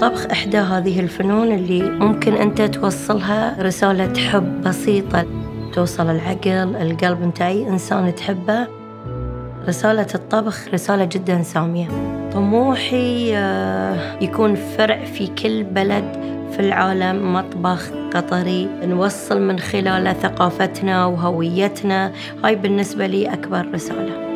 طبخ إحدى هذه الفنون اللي ممكن أنت توصلها رسالة حب بسيطة. توصل العقل القلب أنت أي إنسان تحبه. رسالة الطبخ رسالة جدا سامية. طموحي آه، يكون فرع في كل بلد في العالم مطبخ قطري. نوصل من خلاله ثقافتنا وهويتنا. هاي بالنسبة لي أكبر رسالة.